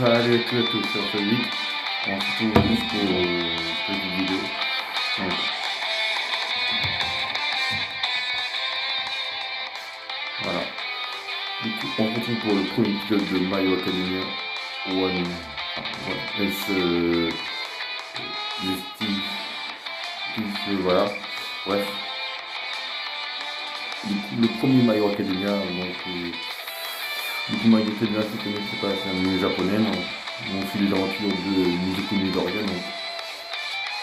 Tout à tout sur ce vite. On se retrouve juste pour une petite vidéo. Donc, voilà. Du coup, on se retrouve pour le premier épisode de My Academia One. Voilà. S. Euh, euh, voilà. Bref. Le premier Hero Academia, donc. Euh, du coup, My Hero Academia, c'est connu, c'est pas, c'est un anime japonais. Donc, on suit les aventures de Mizuku Midoriya, donc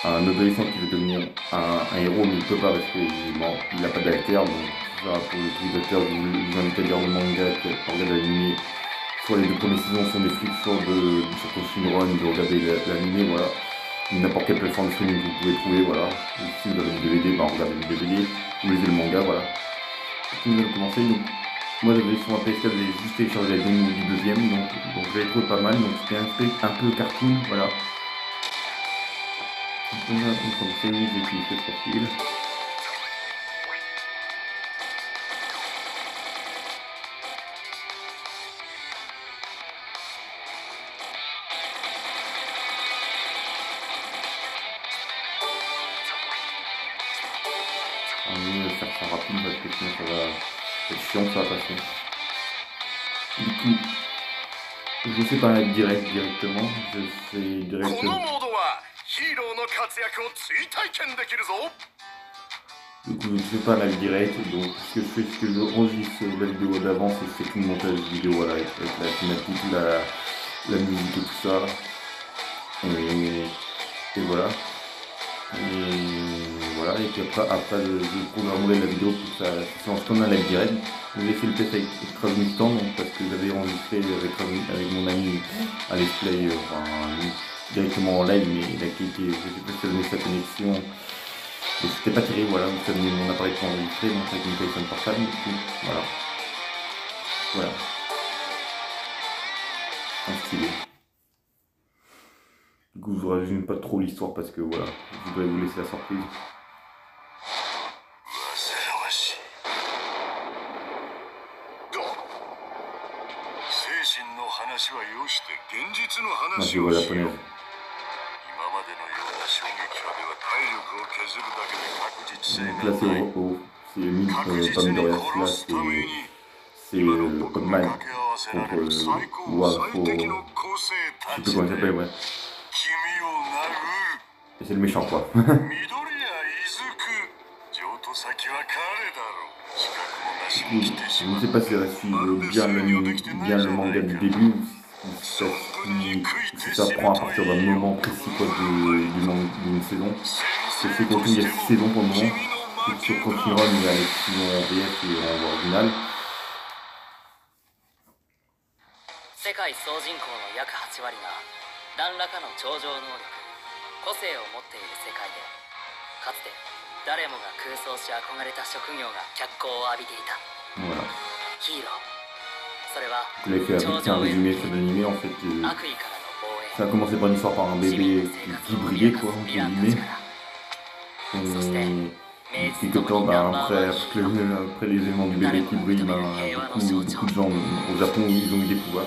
un adolescent qui veut devenir un, héros, mais il peut pas parce qu'il il n'a pas d'acteur. Donc, ça, pour les je vous, vous invite à lire le manga, à regarder l'anime. Soit les deux premières saisons sont des flics, soit de, sur Shinron, de regarder l'anime, voilà. N'importe quelle plateforme de streaming que vous pouvez trouver, voilà. si vous avez le DVD, ben regardez le DVD, vous lisez le manga, voilà. Et nous allons commencer, donc moi j'avais sur ma PS4, j'avais juste téléchargé la démo du deuxième, donc, donc j'avais trouvé pas mal, donc c'était un aspect un peu cartoon, voilà. On va commencer, oui, j'ai utilisé ce profil. On va faire ça rapide parce que sinon ça va c'est chiant ça parce que Du coup, je fais pas mettre direct directement. Je fais directement. Du coup, je ne fais pas live direct, donc ce que je fais, c'est que je enregistre la vidéo d'avance et je fais tout le montage vidéo voilà, avec, la thématique, la, la musique et tout ça. Et, voilà et puis après, après je, je programmerai la vidéo pour que ça se lance comme un live direct. J'ai fait le test avec Transmutant, donc parce que j'avais enregistré avec, avec mon ami à Let's Play, euh, enfin, directement en live, mais la qualité, je sais pas si ça donnait sa connexion. Et c'était pas terrible, voilà, donc ça de mon appareil pour enregistrer, donc avec mon téléphone portable, coup, voilà. Voilà. Un. Du coup, je vous résume pas trop l'histoire parce que voilà, je voudrais vous laisser la surprise. euh, parmi le reste c'est euh, contre euh, Wafo. Je sais plus comment il s'appelle, ouais. Et c'est le méchant, quoi. je ne sais pas si ça suit bien le, bien le manga du début ou si ça, prend à partir d'un moment précis d'une, saison. Parce que c'est continu, il y a 6 saisons pour le moment sur Copyron, il a les petits en. Voilà. Un résumé en fait. Euh, ça a commencé par une histoire par un bébé qui, brillait quoi, explique que quand, après, après, les éléments du bébé qui brille, bah, beaucoup, beaucoup, de gens au Japon, ils ont eu des pouvoirs.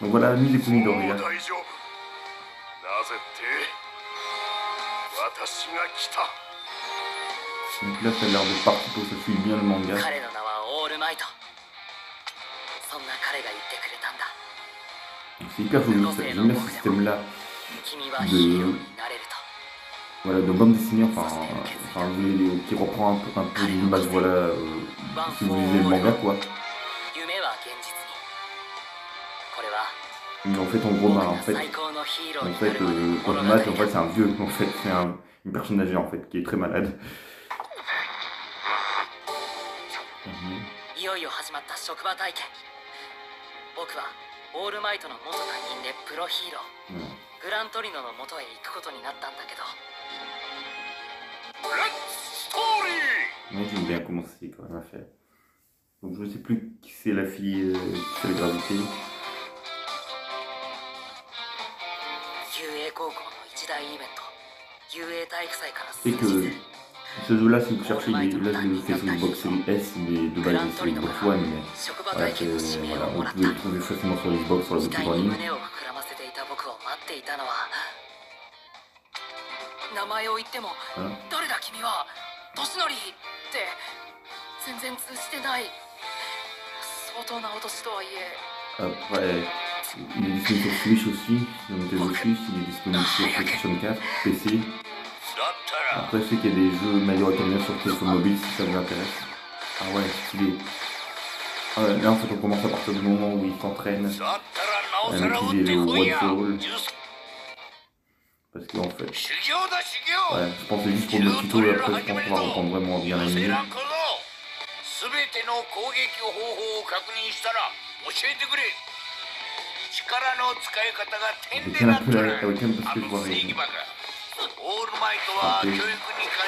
Donc voilà, mille économies d'Orient. Donc là, ça a l'air de partir pour se suit bien le manga. C'est hyper joli, j'aime bien ce système-là de voilà, de bande dessinée, enfin, enfin qui reprend un peu, un peu voilà, euh, si vous lisez le manga, quoi. Mais en fait, en gros, bah, en fait, en fait, euh, Matt, en fait, c'est un vieux, en fait, c'est un, une personne âgée, en fait, qui est très malade. Mm. Ouais, j'aime bien comment c'est quand même à faire. Donc je sais plus qui c'est la fille euh, qui fait la gravité. Et que ce jeu-là, si vous cherchez, là je le fais sur une box S, mais de base c'est une box One, mais voilà, voilà, on peut le trouver facilement sur Xbox, sur la boutique en ligne. 名前を言っても誰だ君は年寄りって全然通じてない相当なお年とはいえ Après, il est disponible sur Switch aussi, sur Nintendo Switch, il est disponible sur PlayStation 4, PC. Après, je sais qu'il y a des jeux Hero Academia sur téléphone mobile si ça vous intéresse. Ah ouais, stylé. Ah ouais, là en fait on commence à partir du moment où il s'entraîne だったらなお à さら打っ maîtriser て le こ Parce fait, だ修行 ouais, je pensais juste pour le tuto et après je pense qu'on va reprendre vraiment bien セ l'anime. ラン小僧すべての攻撃方法を確認したら教えてくれ力の使い方が点でなっとる la- あ que の正義バカオールマイトは教育に感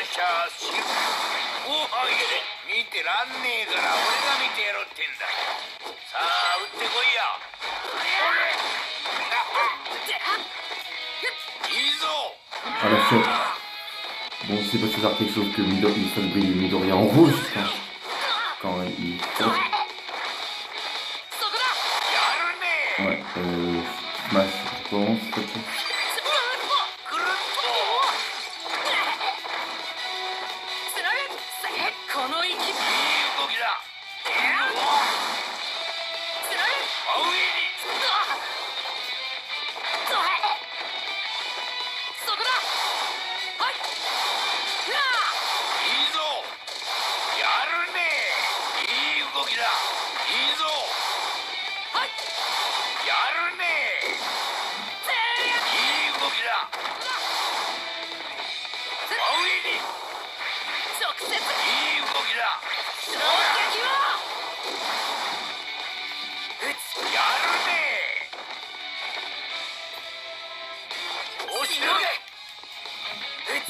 謝しおはい見てらんねえから俺が見てやろうってんださあ打ってこいや Ah la fête. Bon, c'est pas César quelque chose que Midor, il fasse briller Midoriya en rouge quand, quand il Ouais, euh, Smash, je pense,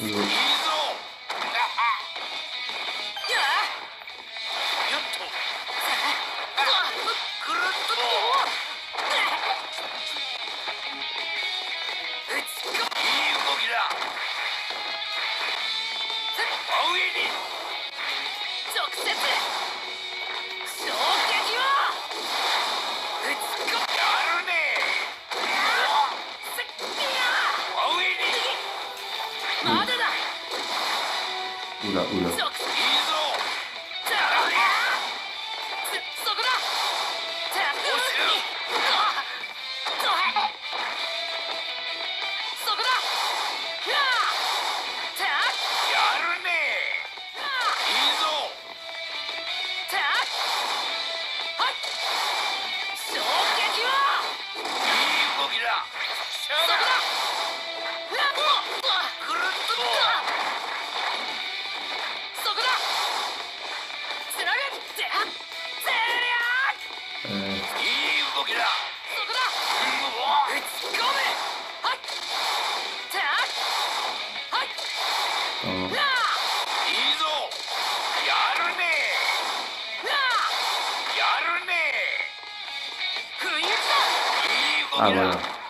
うん裏。裏そこだ Ah, 有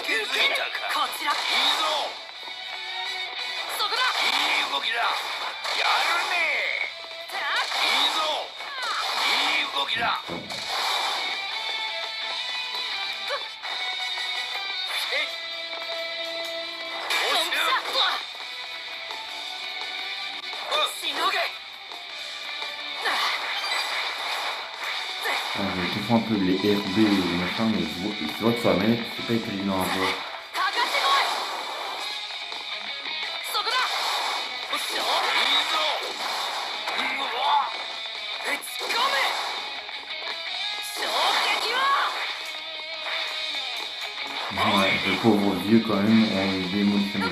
づいたかこちらいいぞそこだ。いい動きだ。やるね。いいぞ。いい動きだ Je comprends un peu les RB et les machins, mais je vois que ça manette, c'est pas étonnant à voir. Ouais, le pauvre vieux quand même, on est démoli comme ça.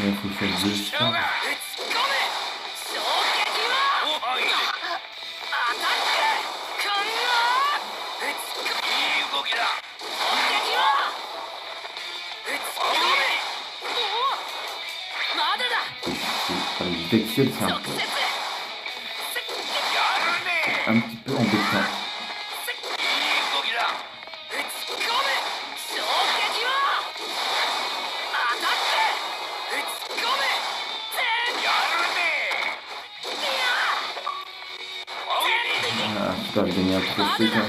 Ouais, faut faire deux ah, c'est un peu, un petit peu embêtant. 是非常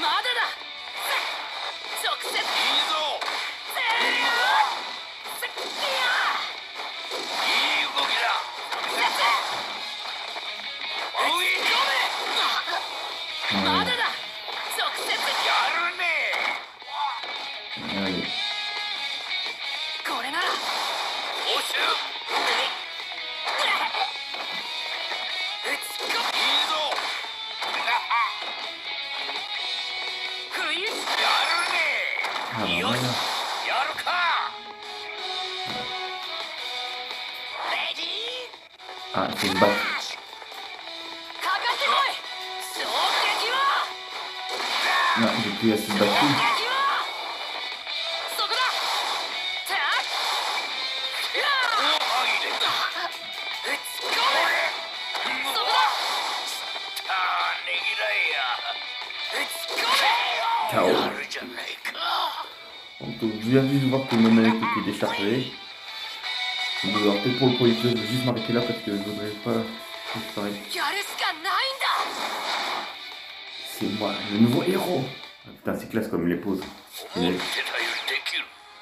まだだ。せ直接 Ah, il faut se. Non, j'ai plus assez de batterie. On peut bien voir que mon mec était déchargé alors peut-être pour le premier je vais juste m'arrêter là parce que je voudrais pas disparaître. C'est moi, le nouveau héros ah, Putain, c'est classe comme les pauses.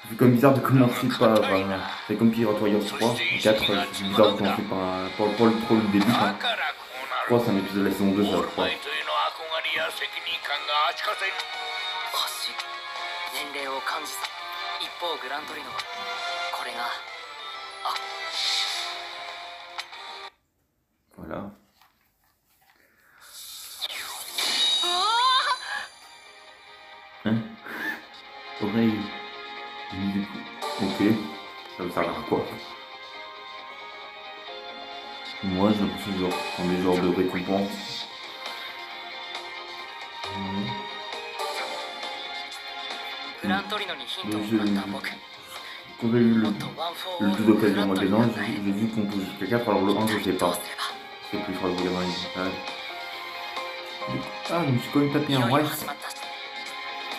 C'est comme bizarre de commencer par... Euh, c'est comme Pirate Warriors 3, 4, c'est bizarre de commencer par, par, par, le, pour le début. Hein. Je crois que c'est un épisode de la saison 2, ça, je crois. Voilà. Oh hein Oreille. Ok. Ça me servira à quoi Moi, j'ai l'impression de prendre des genres de récompenses. Mmh. Le jeu quand j'ai eu le, le 12 occasion magasin, j'ai vu qu'on pousse jusqu'à 4, alors le 1 je sais pas. C'est plus fort que vous l'avez Ah, je me suis quand même tapé un Rice.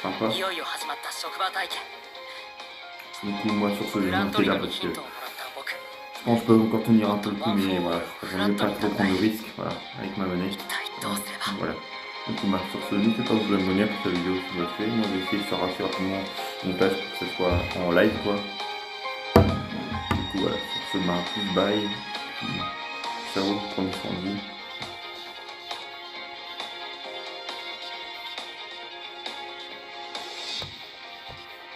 Sympa. Du coup, moi sur ce, je vais monter là parce que je pense pas encore tenir un peu le coup, mais voilà, j'aime mieux pas trop prendre de risque, voilà, avec ma monnaie. Voilà. Donc bah, sur ce, n'hésitez pas à vous abonner pour cette vidéo si vous l'avez fait. Moi, j'ai essayé de faire assez rapidement une page pour que ce soit en live, quoi. Coup, voilà, sur ce, bah, plus bye. Ciao, prenez soin de vous.